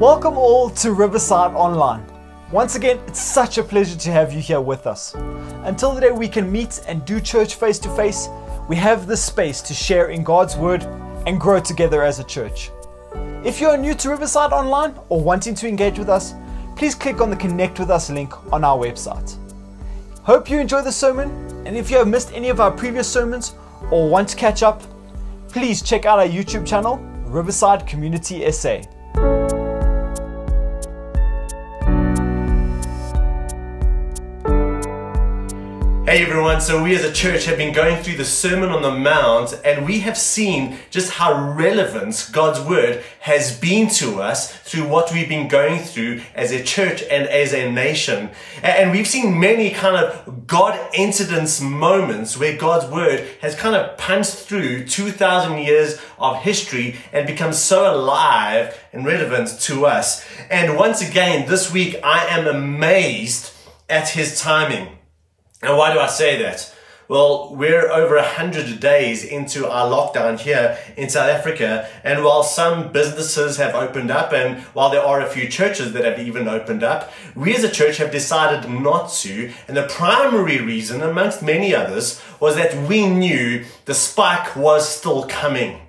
Welcome all to Riverside Online. Once again, it's such a pleasure to have you here with us. Until the day we can meet and do church face to face, we have this space to share in God's Word and grow together as a church. If you are new to Riverside Online or wanting to engage with us, please click on the Connect with Us link on our website. Hope you enjoy the sermon, and if you have missed any of our previous sermons or want to catch up, please check out our YouTube channel, Riverside Community SA. Hey everyone, so we as a church have been going through the Sermon on the Mount and we have seen just how relevant God's Word has been to us through what we've been going through as a church and as a nation. And we've seen many kind of God incidents moments where God's Word has kind of punched through 2,000 years of history and become so alive and relevant to us. And once again, this week I am amazed at His timing. And why do I say that? Well, we're over a hundred days into our lockdown here in South Africa. And while some businesses have opened up and while there are a few churches that have even opened up, we as a church have decided not to. And the primary reason, amongst many others, was that we knew the spike was still coming.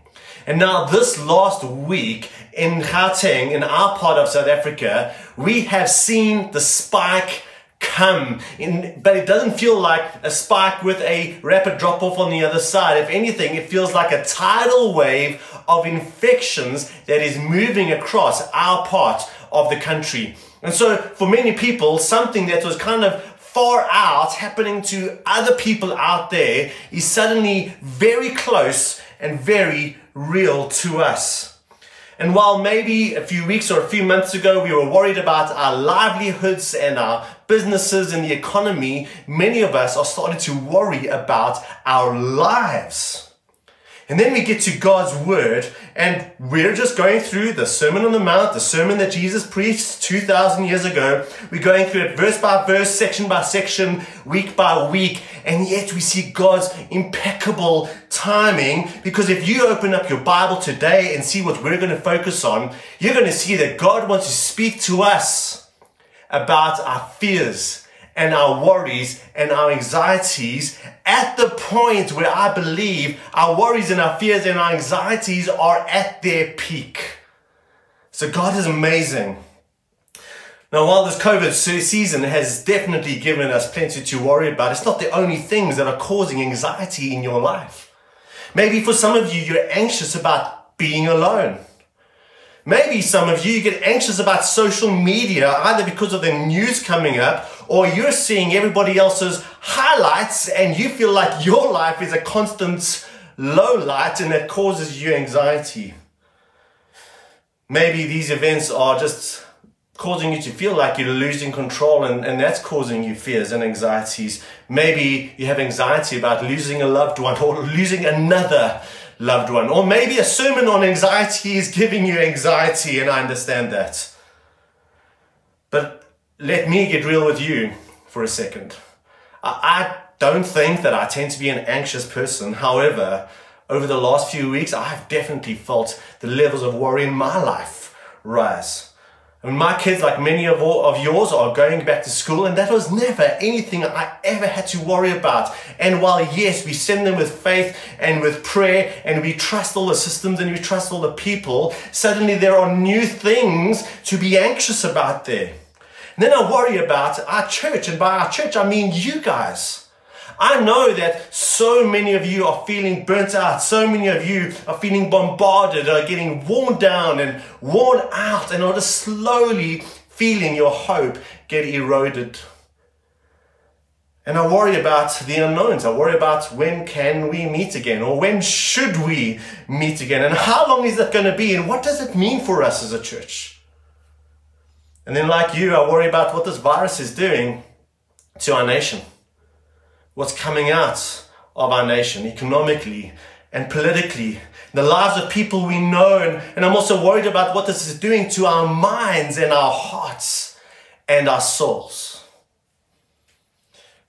And now this last week in Gauteng, in our part of South Africa, we have seen the spike come in, but it doesn't feel like a spike with a rapid drop off on the other side. If anything, it feels like a tidal wave of infections that is moving across our part of the country. And so for many people, something that was kind of far out happening to other people out there is suddenly very close and very real to us. And while maybe a few weeks or a few months ago we were worried about our livelihoods and our businesses and the economy, many of us are starting to worry about our lives. And then we get to God's word, and we're just going through the Sermon on the Mount, the sermon that Jesus preached 2,000 years ago. We're going through it verse by verse, section by section, week by week, and yet we see God's impeccable timing. Because if you open up your Bible today and see what we're going to focus on, you're going to see that God wants to speak to us about our fears and our worries and our anxieties at the point where I believe our worries and our fears and our anxieties are at their peak. So God is amazing. Now, while this COVID season has definitely given us plenty to worry about, it's not the only things that are causing anxiety in your life. Maybe for some of you, you're anxious about being alone. Maybe some of you get anxious about social media, either because of the news coming up or you're seeing everybody else's highlights and you feel like your life is a constant low light and that causes you anxiety. Maybe these events are just causing you to feel like you're losing control and, and that's causing you fears and anxieties. Maybe you have anxiety about losing a loved one or losing another loved one. Or maybe a sermon on anxiety is giving you anxiety, and I understand that. But let me get real with you for a second. I, don't think that I tend to be an anxious person. However, over the last few weeks, I've definitely felt the levels of worry in my life rise. I mean, my kids, like many of, all, of yours, are going back to school, and that was never anything I ever had to worry about. And while, yes, we send them with faith and with prayer, and we trust all the systems and we trust all the people, suddenly there are new things to be anxious about there. And then I worry about our church, and by our church, I mean you guys. I know that so many of you are feeling burnt out. So many of you are feeling bombarded, are getting worn down and worn out, and are just slowly feeling your hope get eroded. And I worry about the unknowns. I worry about when can we meet again or when should we meet again and how long is that going to be and what does it mean for us as a church? And then like you, I worry about what this virus is doing to our nation what's coming out of our nation economically and politically, the lives of people we know. And, and I'm also worried about what this is doing to our minds and our hearts and our souls.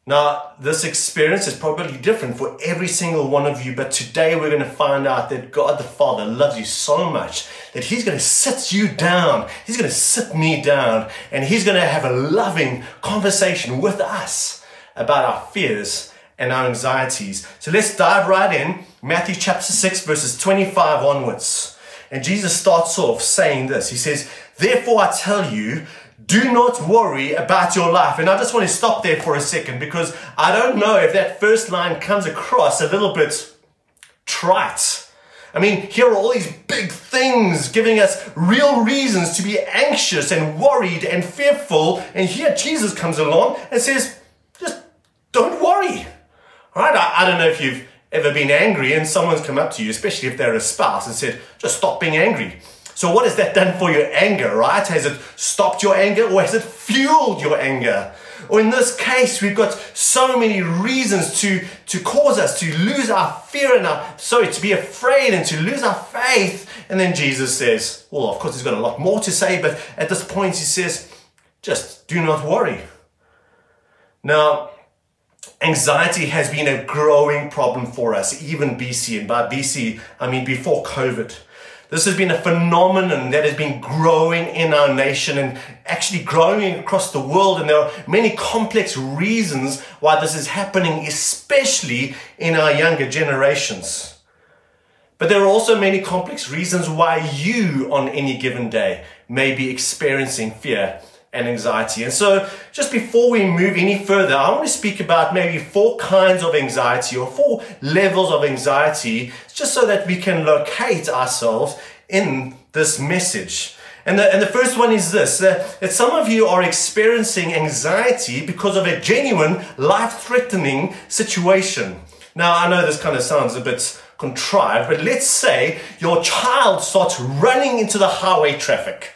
Now, this experience is probably different for every single one of you, but today we're going to find out that God the Father loves you so much that He's going to sit you down. He's going to sit me down and He's going to have a loving conversation with us about our fears and our anxieties. So let's dive right in. Matthew chapter 6, verses 25 onwards. And Jesus starts off saying this He says, Therefore I tell you, do not worry about your life. And I just want to stop there for a second because I don't know if that first line comes across a little bit trite. I mean, here are all these big things giving us real reasons to be anxious and worried and fearful. And here Jesus comes along and says, just don't worry. All right? I, I don't know if you've ever been angry and someone's come up to you, especially if they're a spouse, and said, just stop being angry. So what has that done for your anger, right? Has it stopped your anger or has it fueled your anger? Or in this case, we've got so many reasons to, to cause us to lose our fear and our, sorry, to be afraid and to lose our faith. And then Jesus says, well, of course, he's got a lot more to say, but at this point, he says, just do not worry. Now, anxiety has been a growing problem for us, even BC. And by BC, I mean before COVID. This has been a phenomenon that has been growing in our nation and actually growing across the world. And there are many complex reasons why this is happening, especially in our younger generations. But there are also many complex reasons why you, on any given day, may be experiencing fear and anxiety. And so, just before we move any further, I want to speak about maybe four kinds of anxiety or four levels of anxiety, just so that we can locate ourselves in this message. And the, and the first one is this that, that some of you are experiencing anxiety because of a genuine, life threatening situation. Now, I know this kind of sounds a bit contrived, but let's say your child starts running into the highway traffic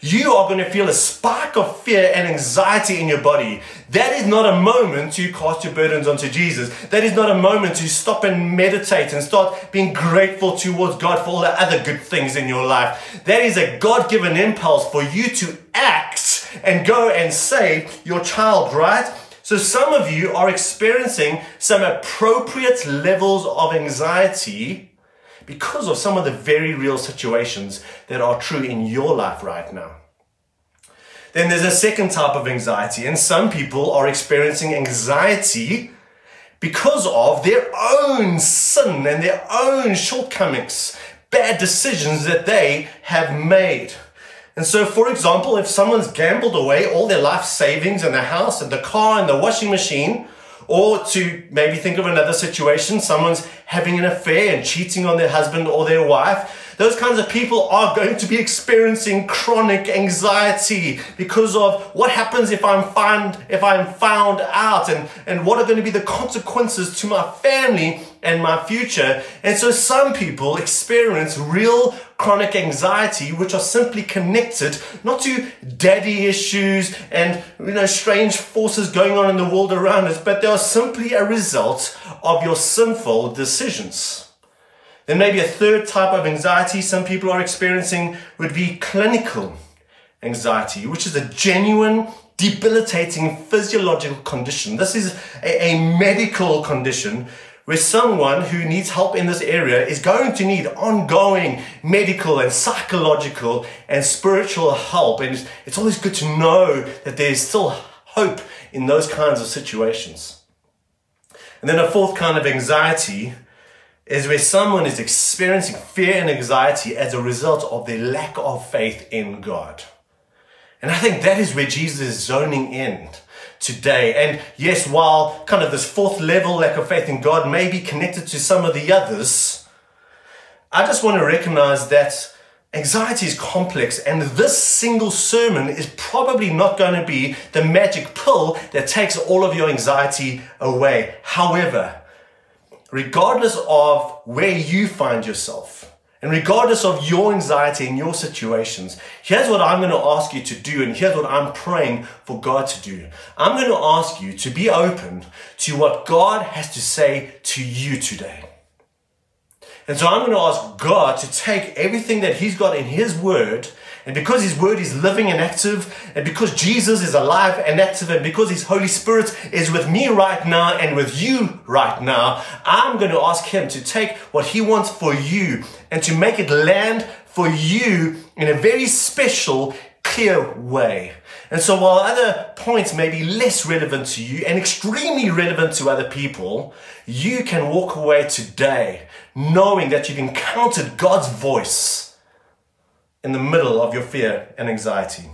you are going to feel a spark of fear and anxiety in your body. That is not a moment to cast your burdens onto Jesus. That is not a moment to stop and meditate and start being grateful towards God for all the other good things in your life. That is a God given impulse for you to act and go and save your child, right? So some of you are experiencing some appropriate levels of anxiety because of some of the very real situations that are true in your life right now. Then there's a second type of anxiety, and some people are experiencing anxiety because of their own sin and their own shortcomings, bad decisions that they have made. And so, for example, if someone's gambled away all their life savings and the house and the car and the washing machine, or to maybe think of another situation, someone's having an affair and cheating on their husband or their wife. Those kinds of people are going to be experiencing chronic anxiety because of what happens if I'm found, if I'm found out and, and what are going to be the consequences to my family and my future. And so some people experience real chronic anxiety, which are simply connected not to daddy issues and you know strange forces going on in the world around us, but they are simply a result of your sinful decisions. Then maybe a third type of anxiety some people are experiencing would be clinical anxiety, which is a genuine debilitating physiological condition. This is a, a medical condition where someone who needs help in this area is going to need ongoing medical and psychological and spiritual help. And it's always good to know that there's still hope in those kinds of situations. And then a fourth kind of anxiety is where someone is experiencing fear and anxiety as a result of their lack of faith in God. And I think that is where Jesus is zoning in today. And yes, while kind of this fourth level lack of faith in God may be connected to some of the others, I just want to recognize that anxiety is complex and this single sermon is probably not going to be the magic pill that takes all of your anxiety away. However, regardless of where you find yourself, and regardless of your anxiety and your situations, here's what I'm going to ask you to do, and here's what I'm praying for God to do. I'm going to ask you to be open to what God has to say to you today. And so I'm going to ask God to take everything that He's got in His Word, and because His Word is living and active, and because Jesus is alive and active, and because His Holy Spirit is with me right now and with you right now, I'm going to ask Him to take what He wants for you and to make it land for you in a very special, clear way. And so while other points may be less relevant to you and extremely relevant to other people, you can walk away today knowing that you've encountered God's voice in the middle of your fear and anxiety.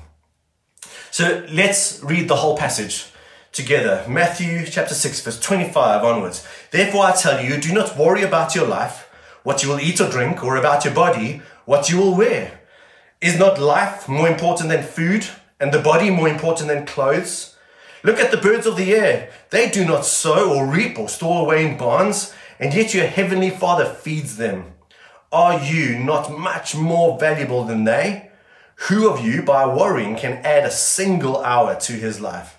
So let's read the whole passage together. Matthew chapter 6, verse 25 onwards. Therefore I tell you, do not worry about your life, what you will eat or drink, or about your body, what you will wear. Is not life more important than food, and the body more important than clothes? Look at the birds of the air. They do not sow or reap or store away in barns, and yet your heavenly Father feeds them. Are you not much more valuable than they? Who of you, by worrying, can add a single hour to his life?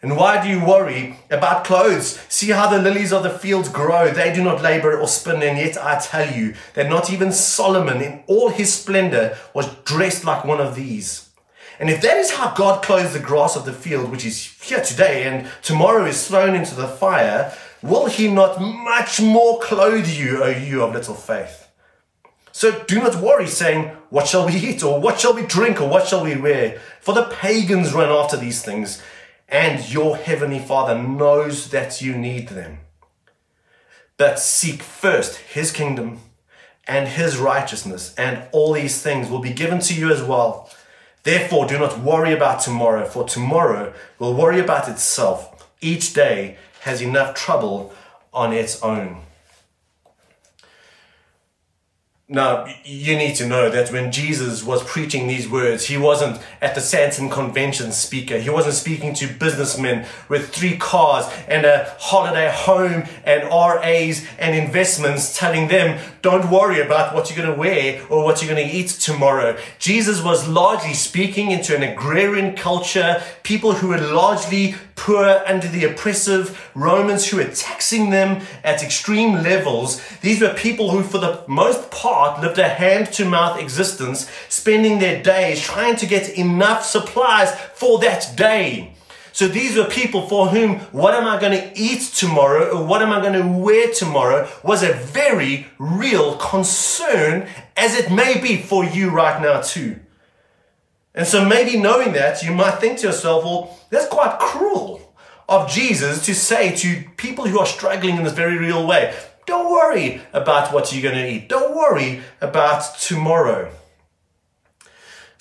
And why do you worry about clothes? See how the lilies of the field grow. They do not labor or spin, and yet I tell you that not even Solomon in all his splendor was dressed like one of these. And if that is how God clothes the grass of the field, which is here today and tomorrow is thrown into the fire, will he not much more clothe you, O you of little faith? So do not worry, saying, What shall we eat, or what shall we drink, or what shall we wear? For the pagans run after these things and your heavenly Father knows that you need them. But seek first his kingdom and his righteousness, and all these things will be given to you as well. Therefore, do not worry about tomorrow, for tomorrow will worry about itself. Each day has enough trouble on its own. Now, you need to know that when Jesus was preaching these words, he wasn't at the Sandton Convention speaker. He wasn't speaking to businessmen with three cars and a holiday home and RAs and investments telling them, don't worry about what you're going to wear or what you're going to eat tomorrow. Jesus was largely speaking into an agrarian culture, people who were largely poor under the oppressive Romans who were taxing them at extreme levels. These were people who, for the most part, lived a hand to mouth existence, spending their days trying to get enough supplies for that day. So these were people for whom what am I going to eat tomorrow or what am I going to wear tomorrow was a very real concern, as it may be for you right now, too. And so maybe knowing that, you might think to yourself, well, that's quite cruel of Jesus to say to people who are struggling in this very real way, don't worry about what you're going to eat. Don't worry about tomorrow.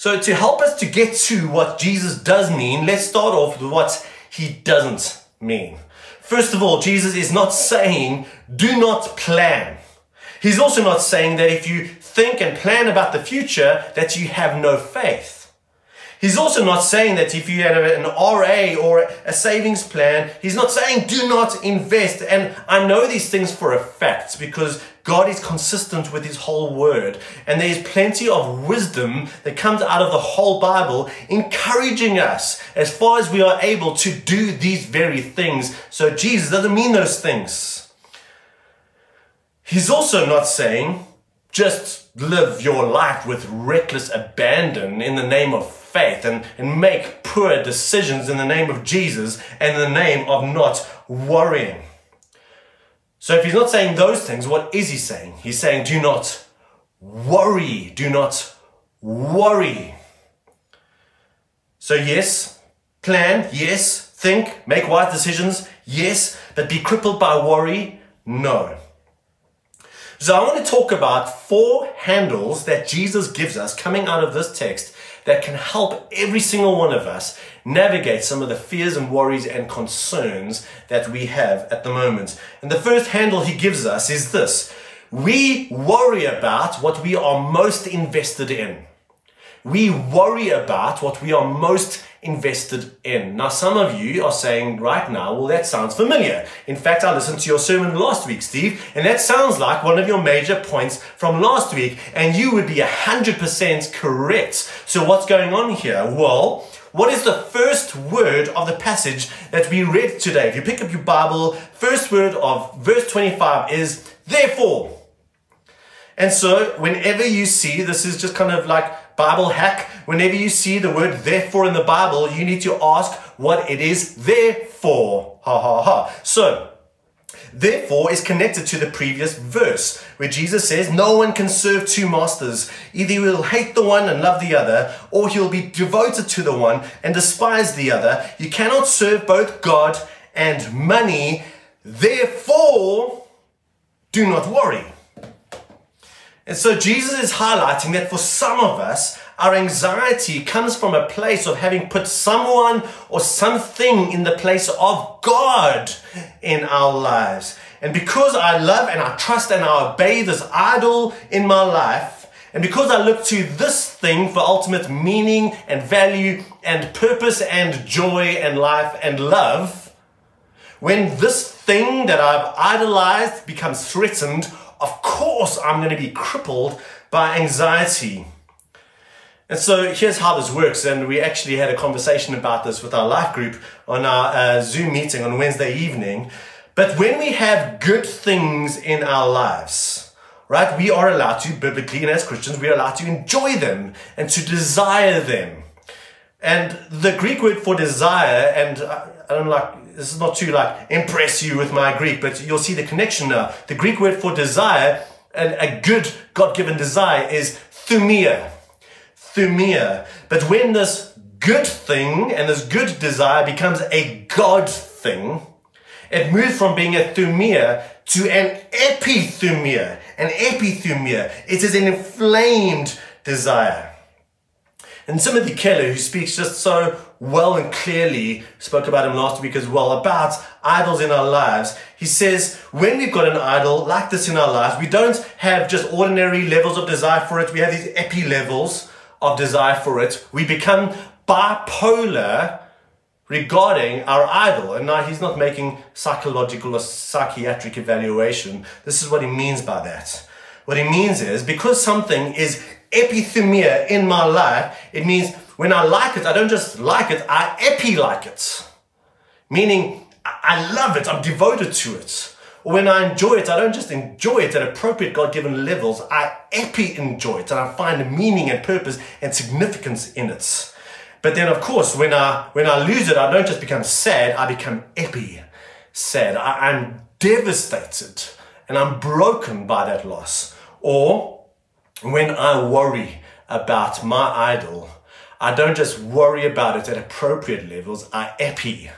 So to help us to get to what Jesus does mean, let's start off with what he doesn't mean. First of all, Jesus is not saying, do not plan. He's also not saying that if you think and plan about the future, that you have no faith. He's also not saying that if you have an RA or a savings plan, he's not saying do not invest. And I know these things for a fact because God is consistent with his whole word. And there's plenty of wisdom that comes out of the whole Bible, encouraging us as far as we are able to do these very things. So Jesus doesn't mean those things. He's also not saying just live your life with reckless abandon in the name of faith and, and make poor decisions in the name of Jesus and in the name of not worrying. So if he's not saying those things, what is he saying? He's saying, do not worry. Do not worry. So yes, plan, yes, think, make wise decisions, yes, but be crippled by worry, no. So I want to talk about four handles that Jesus gives us coming out of this text that can help every single one of us navigate some of the fears and worries and concerns that we have at the moment. And the first handle he gives us is this. We worry about what we are most invested in. We worry about what we are most invested in. Now, some of you are saying right now, well, that sounds familiar. In fact, I listened to your sermon last week, Steve, and that sounds like one of your major points from last week, and you would be 100% correct. So, what's going on here? Well, what is the first word of the passage that we read today? If you pick up your Bible, first word of verse 25 is therefore. And so, whenever you see, this is just kind of like Bible hack, whenever you see the word therefore in the Bible, you need to ask what it is there for. Ha ha ha. So, therefore is connected to the previous verse where Jesus says, No one can serve two masters. Either he will hate the one and love the other, or he will be devoted to the one and despise the other. You cannot serve both God and money. Therefore, do not worry. And so Jesus is highlighting that for some of us, our anxiety comes from a place of having put someone or something in the place of God in our lives. And because I love and I trust and I obey this idol in my life, and because I look to this thing for ultimate meaning and value and purpose and joy and life and love, when this thing that I've idolized becomes threatened, of course I'm going to be crippled by anxiety. And so here's how this works. And we actually had a conversation about this with our life group on our uh, Zoom meeting on Wednesday evening. But when we have good things in our lives, right, we are allowed to, biblically and as Christians, we are allowed to enjoy them and to desire them. And the Greek word for desire, and I, I don't like this is not to like impress you with my Greek, but you'll see the connection now. The Greek word for desire, and a good God-given desire is thumia. Thumia. But when this good thing and this good desire becomes a God thing, it moves from being a thumia to an epithumia. An epithumia. It is an inflamed desire. And Timothy Keller, who speaks just so well and clearly, spoke about him last week as well, about idols in our lives. He says, when we've got an idol like this in our lives, we don't have just ordinary levels of desire for it. We have these epi levels of desire for it. We become bipolar regarding our idol. And now he's not making psychological or psychiatric evaluation. This is what he means by that. What he means is because something is epithumia in my life, it means when I like it, I don't just like it, I epi like it. Meaning, I love it, I'm devoted to it. When I enjoy it, I don't just enjoy it at appropriate God given levels, I epi enjoy it and I find meaning and purpose and significance in it. But then, of course, when I, when I lose it, I don't just become sad, I become epi sad. I, I'm devastated and I'm broken by that loss. Or when I worry about my idol, I don't just worry about it at appropriate levels, I epi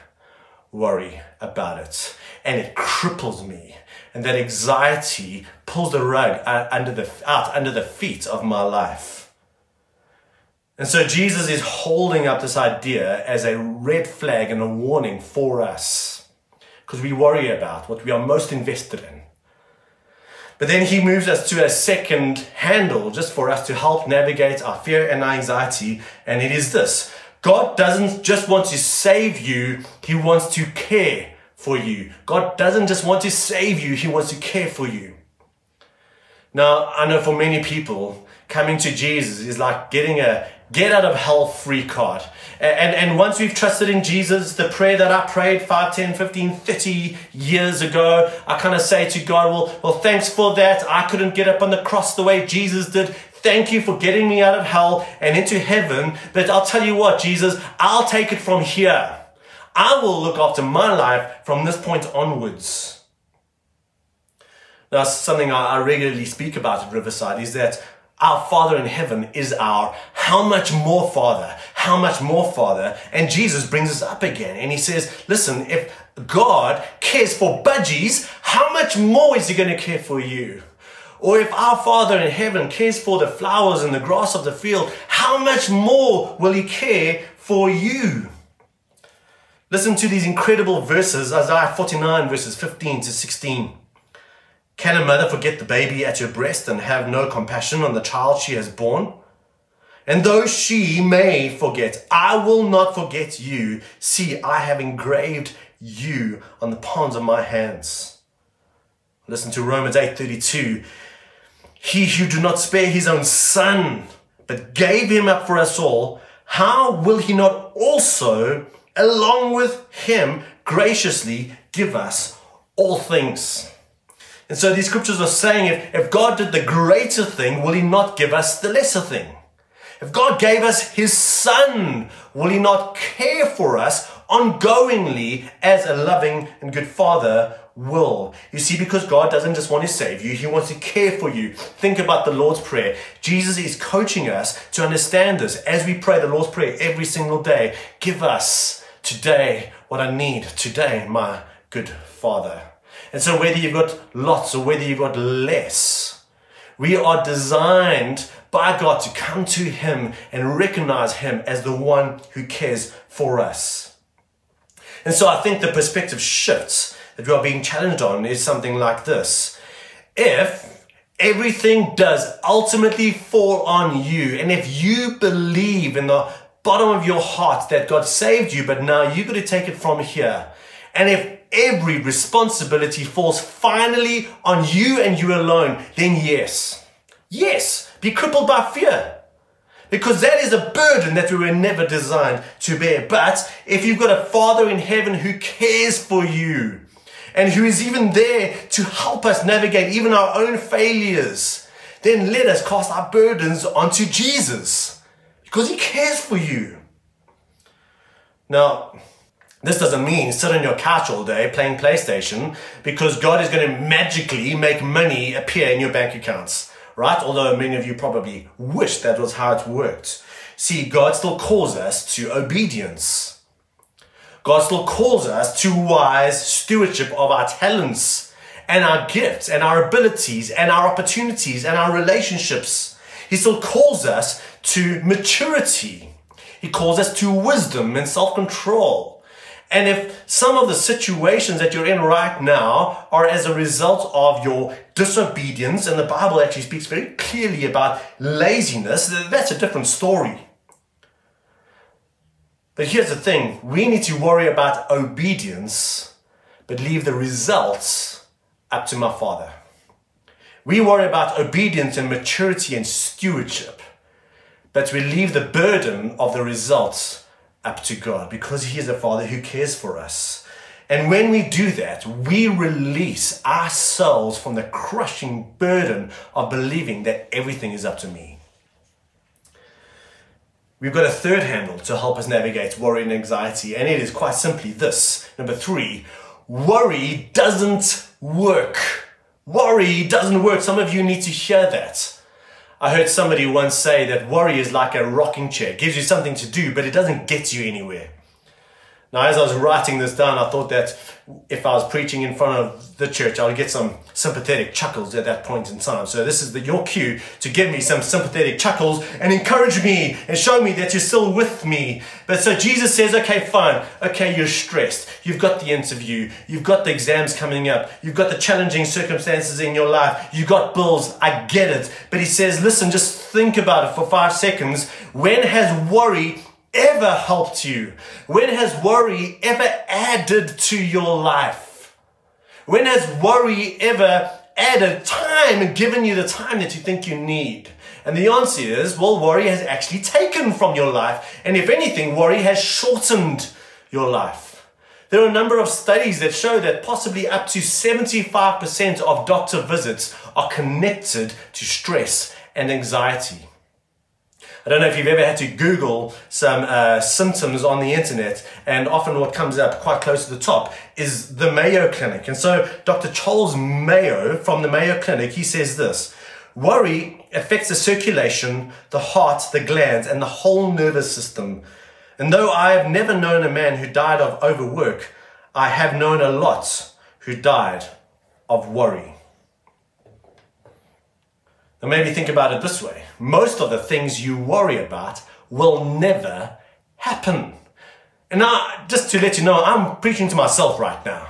worry about it. And it cripples me. And that anxiety pulls the rug under the, out under the feet of my life. And so Jesus is holding up this idea as a red flag and a warning for us because we worry about what we are most invested in. But then he moves us to a second handle just for us to help navigate our fear and anxiety, and it is this God doesn't just want to save you, He wants to care for you. God doesn't just want to save you, He wants to care for you. Now, I know for many people, coming to Jesus is like getting a get out of hell free card. And, and once we've trusted in Jesus, the prayer that I prayed 5, 10, 15, 30 years ago, I kind of say to God, well, well, thanks for that. I couldn't get up on the cross the way Jesus did. Thank you for getting me out of hell and into heaven. But I'll tell you what, Jesus, I'll take it from here. I will look after my life from this point onwards. That's something I regularly speak about at Riverside is that our Father in heaven is our how much more Father, how much more Father. And Jesus brings us up again and he says, listen, if God cares for budgies, how much more is he going to care for you? Or if our Father in heaven cares for the flowers and the grass of the field, how much more will he care for you? Listen to these incredible verses, Isaiah 49 verses 15 to 16. Can a mother forget the baby at her breast and have no compassion on the child she has borne? And though she may forget, I will not forget you. See, I have engraved you on the palms of my hands. Listen to Romans 8:32. He who did not spare his own son, but gave him up for us all, how will he not also, along with him, graciously give us all things? And so these scriptures are saying if, if God did the greater thing, will he not give us the lesser thing? If God gave us his son, will he not care for us ongoingly as a loving and good father will. You see, because God doesn't just want to save you, He wants to care for you. Think about the Lord's Prayer. Jesus is coaching us to understand this as we pray the Lord's Prayer every single day. Give us today what I need today, my good Father. And so, whether you've got lots or whether you've got less, we are designed by God to come to Him and recognize Him as the one who cares for us. And so, I think the perspective shifts that we are being challenged on is something like this. If everything does ultimately fall on you, and if you believe in the bottom of your heart that God saved you, but now you've got to take it from here, and if every responsibility falls finally on you and you alone, then yes, yes, be crippled by fear. Because that is a burden that we were never designed to bear. But if you've got a Father in heaven who cares for you, and who is even there to help us navigate even our own failures, then let us cast our burdens onto Jesus because he cares for you. Now, this doesn't mean sit on your couch all day playing PlayStation because God is going to magically make money appear in your bank accounts, right? Although many of you probably wish that was how it worked. See, God still calls us to obedience. God still calls us to wise stewardship of our talents and our gifts and our abilities and our opportunities and our relationships. He still calls us to maturity. He calls us to wisdom and self control. And if some of the situations that you're in right now are as a result of your disobedience, and the Bible actually speaks very clearly about laziness, that's a different story. But here's the thing we need to worry about obedience, but leave the results up to my Father. We worry about obedience and maturity and stewardship, but we leave the burden of the results up to God because He is a Father who cares for us. And when we do that, we release ourselves from the crushing burden of believing that everything is up to me. We've got a third handle to help us navigate worry and anxiety, and it is quite simply this. Number three, worry doesn't work. Worry doesn't work. Some of you need to hear that. I heard somebody once say that worry is like a rocking chair. It gives you something to do, but it doesn't get you anywhere. Now, as I was writing this down, I thought that if I was preaching in front of the church, I would get some sympathetic chuckles at that point in time. So this is the, your cue to give me some sympathetic chuckles and encourage me and show me that you're still with me. But so Jesus says, okay, fine. Okay, you're stressed. You've got the interview. You've got the exams coming up. You've got the challenging circumstances in your life. You've got bills. I get it. But he says, listen, just think about it for five seconds. When has worry ever helped you? When has worry ever added to your life? When has worry ever added time and given you the time that you think you need? And the answer is, well, worry has actually taken from your life. And if anything, worry has shortened your life. There are a number of studies that show that possibly up to 75% of doctor visits are connected to stress and anxiety. I don't know if you've ever had to Google some uh, symptoms on the internet, and often what comes up quite close to the top is the Mayo Clinic. And so, Dr. Charles Mayo from the Mayo Clinic, he says this Worry affects the circulation, the heart, the glands, and the whole nervous system. And though I have never known a man who died of overwork, I have known a lot who died of worry. And maybe think about it this way most of the things you worry about will never happen. And now, just to let you know, I'm preaching to myself right now.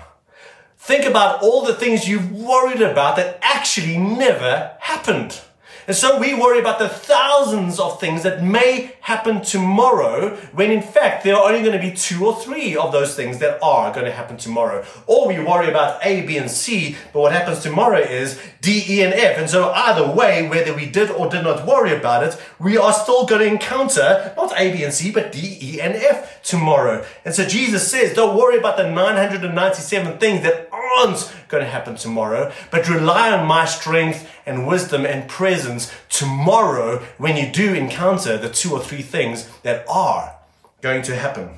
Think about all the things you've worried about that actually never happened. And so we worry about the thousands of things that may happen tomorrow when in fact there are only going to be two or three of those things that are going to happen tomorrow. Or we worry about A, B, and C, but what happens tomorrow is D, E, and F. And so either way, whether we did or did not worry about it, we are still going to encounter not A, B, and C, but D, E, and F tomorrow. And so Jesus says, don't worry about the 997 things that aren't going to happen tomorrow, but rely on my strength and wisdom and presence tomorrow when you do encounter the two or three things that are going to happen.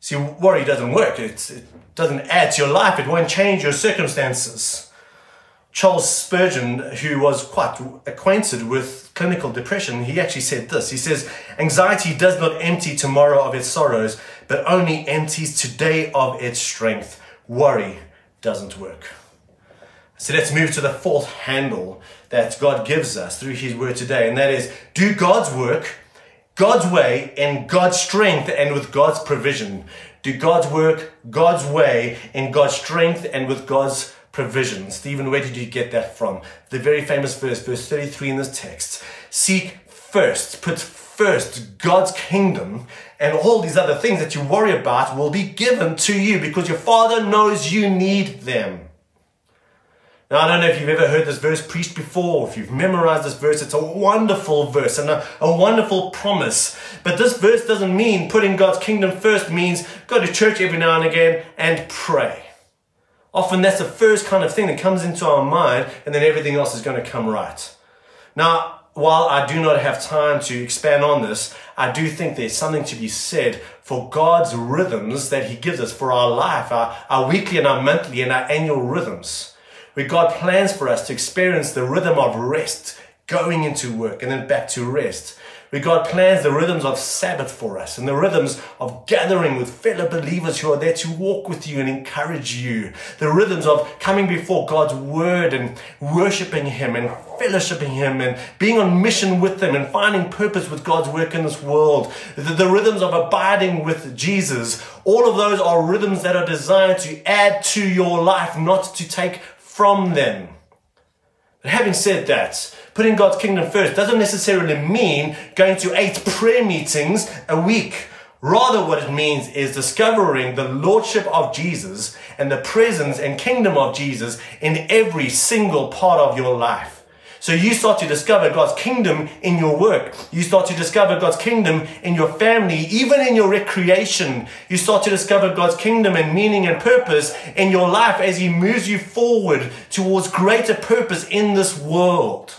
See, worry doesn't work. It doesn't add to your life. It won't change your circumstances. Charles Spurgeon, who was quite acquainted with clinical depression, he actually said this. He says, Anxiety does not empty tomorrow of its sorrows, but only empties today of its strength. Worry doesn't work. So let's move to the fourth handle that God gives us through His Word today, and that is do God's work, God's way, in God's strength and with God's provision. Do God's work, God's way, in God's strength and with God's provision. Stephen, where did you get that from? The very famous verse, verse 33 in this text. Seek first, put first God's kingdom, and all these other things that you worry about will be given to you because your Father knows you need them. Now, I don't know if you've ever heard this verse preached before, if you've memorized this verse. It's a wonderful verse and a, a wonderful promise. But this verse doesn't mean putting God's kingdom first means go to church every now and again and pray. Often that's the first kind of thing that comes into our mind, and then everything else is going to come right. Now, while I do not have time to expand on this, I do think there's something to be said for God's rhythms that He gives us for our life, our, our weekly and our monthly and our annual rhythms, where God plans for us to experience the rhythm of rest, going into work and then back to rest where God plans the rhythms of Sabbath for us and the rhythms of gathering with fellow believers who are there to walk with you and encourage you. The rhythms of coming before God's word and worshiping Him and fellowshipping Him and being on mission with Him and finding purpose with God's work in this world. The, the rhythms of abiding with Jesus. All of those are rhythms that are designed to add to your life, not to take from them. But having said that, putting God's kingdom first doesn't necessarily mean going to eight prayer meetings a week. Rather, what it means is discovering the Lordship of Jesus and the presence and kingdom of Jesus in every single part of your life. So you start to discover God's kingdom in your work. You start to discover God's kingdom in your family, even in your recreation. You start to discover God's kingdom and meaning and purpose in your life as He moves you forward towards greater purpose in this world.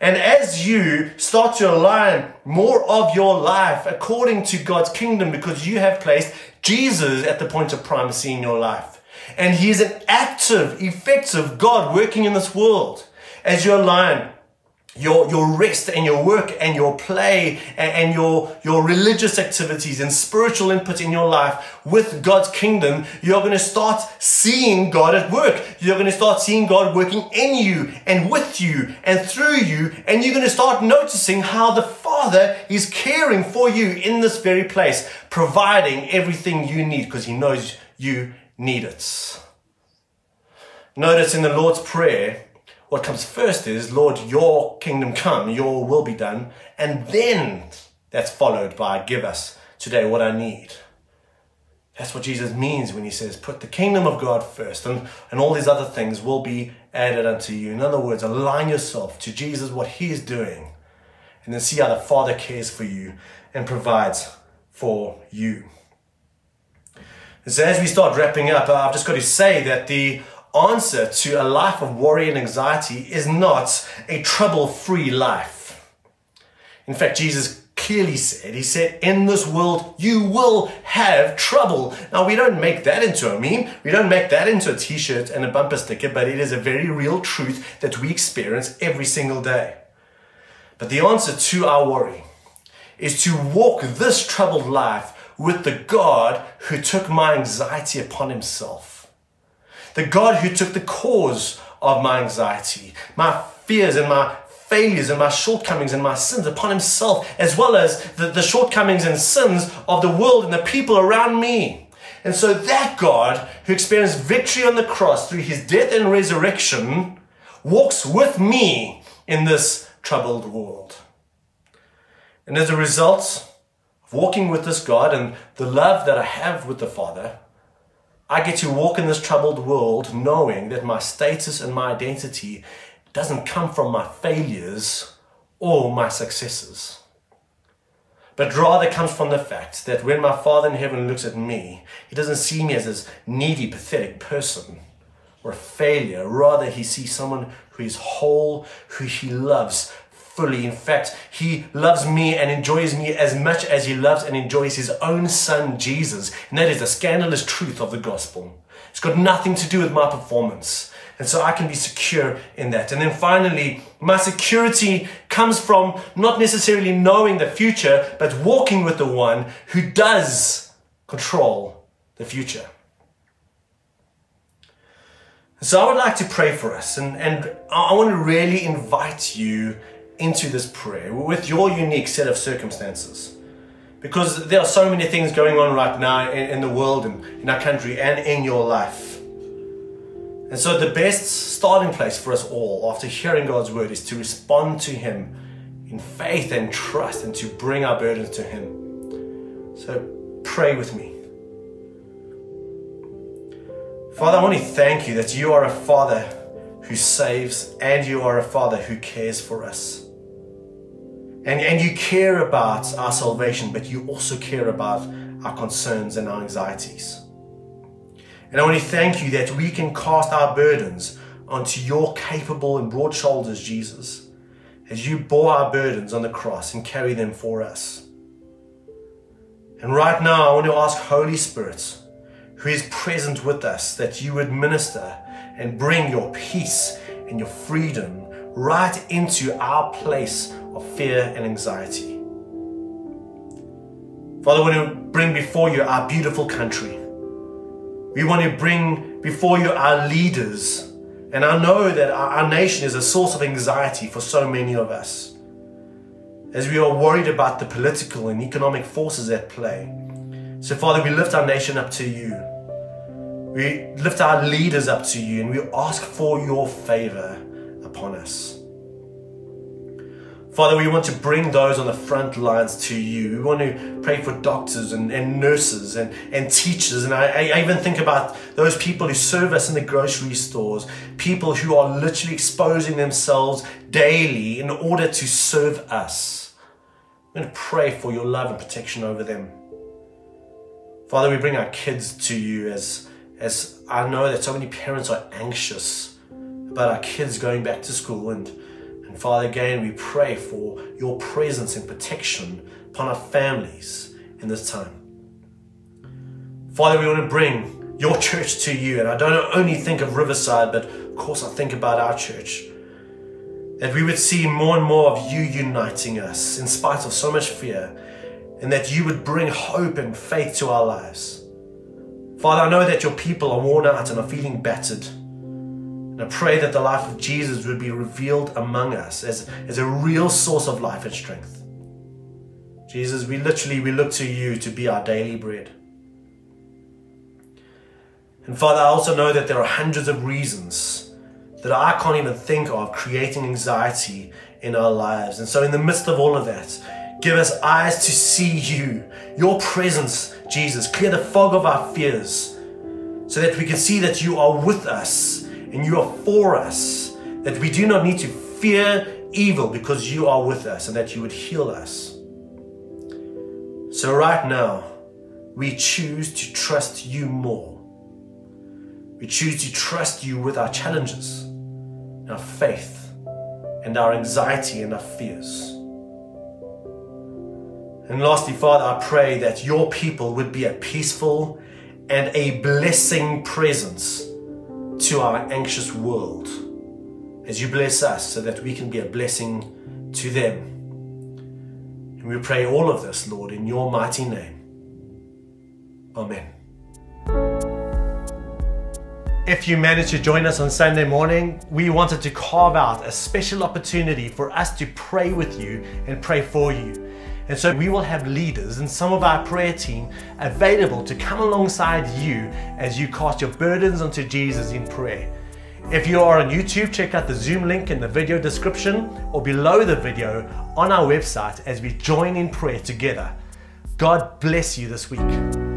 And as you start to align more of your life according to God's kingdom, because you have placed Jesus at the point of primacy in your life, and He is an active, effective God working in this world, as you align your, your rest and your work and your play and, and, your, your religious activities and spiritual input in your life with God's kingdom, you're going to start seeing God at work. You're going to start seeing God working in you and with you and through you. And you're going to start noticing how the Father is caring for you in this very place, providing everything you need because He knows you need it. Notice in the Lord's Prayer, what comes first is, Lord, your kingdom come, your will be done. And then that's followed by, give us today what I need. That's what Jesus means when he says, put the kingdom of God first, and, and all these other things will be added unto you. In other words, align yourself to Jesus, what he is doing, and then see how the Father cares for you and provides for you. so as we start wrapping up, I've just got to say that the answer to a life of worry and anxiety is not a trouble free life. In fact, Jesus clearly said, He said, In this world you will have trouble. Now, we don't make that into a meme, we don't make that into a t shirt and a bumper sticker, but it is a very real truth that we experience every single day. But the answer to our worry is to walk this troubled life with the God who took my anxiety upon Himself the God who took the cause of my anxiety, my fears and my failures and my shortcomings and my sins upon himself, as well as the, the shortcomings and sins of the world and the people around me. And so that God who experienced victory on the cross through his death and resurrection walks with me in this troubled world. And as a result of walking with this God and the love that I have with the Father, I get to walk in this troubled world knowing that my status and my identity doesn't come from my failures or my successes. but rather comes from the fact that when my Father in heaven looks at me, he doesn't see me as this needy, pathetic person or a failure. Rather, he sees someone who is whole, who he loves fully. In fact, he loves me and enjoys me as much as he loves and enjoys his own son, Jesus. And that is the scandalous truth of the gospel. It's got nothing to do with my performance. And so I can be secure in that. And then finally, my security comes from not necessarily knowing the future, but walking with the one who does control the future. So I would like to pray for us, and, and I want to really invite you into this prayer with your unique set of circumstances. Because there are so many things going on right now in, in the world and in our country and in your life. And so, the best starting place for us all after hearing God's word is to respond to Him in faith and trust and to bring our burdens to Him. So, pray with me. Father, I want to thank you that you are a Father who saves and you are a Father who cares for us. And, and you care about our salvation, but you also care about our concerns and our anxieties. And I want to thank you that we can cast our burdens onto your capable and broad shoulders, Jesus, as you bore our burdens on the cross and carry them for us. And right now, I want to ask Holy Spirit, who is present with us, that you would minister and bring your peace and your freedom right into our place of fear and anxiety. Father, we want to bring before you our beautiful country. We want to bring before you our leaders. And I know that our nation is a source of anxiety for so many of us. As we are worried about the political and economic forces at play. So, Father, we lift our nation up to you. We lift our leaders up to you and we ask for your favor upon us. Father, we want to bring those on the front lines to you. We want to pray for doctors and, and nurses and, and teachers. And I, I even think about those people who serve us in the grocery stores, people who are literally exposing themselves daily in order to serve us. I'm going to pray for your love and protection over them. Father, we bring our kids to you as, as I know that so many parents are anxious about our kids going back to school and Father, again, we pray for your presence and protection upon our families in this time. Father, we want to bring your church to you. And I don't only think of Riverside, but of course, I think about our church. That we would see more and more of you uniting us in spite of so much fear, and that you would bring hope and faith to our lives. Father, I know that your people are worn out and are feeling battered. And I pray that the life of Jesus would be revealed among us as, as a real source of life and strength. Jesus, we literally we look to you to be our daily bread. And Father, I also know that there are hundreds of reasons that I can't even think of creating anxiety in our lives. And so, in the midst of all of that, give us eyes to see you, your presence, Jesus. Clear the fog of our fears so that we can see that you are with us and you are for us, that we do not need to fear evil because you are with us and that you would heal us. So, right now, we choose to trust you more. We choose to trust you with our challenges, our faith, and our anxiety and our fears. And lastly, Father, I pray that your people would be a peaceful and a blessing presence to our anxious world as you bless us so that we can be a blessing to them. And we pray all of this, Lord, in your mighty name. Amen. If you managed to join us on Sunday morning, we wanted to carve out a special opportunity for us to pray with you and pray for you. And so we will have leaders and some of our prayer team available to come alongside you as you cast your burdens onto Jesus in prayer. If you are on YouTube, check out the Zoom link in the video description or below the video on our website as we join in prayer together. God bless you this week.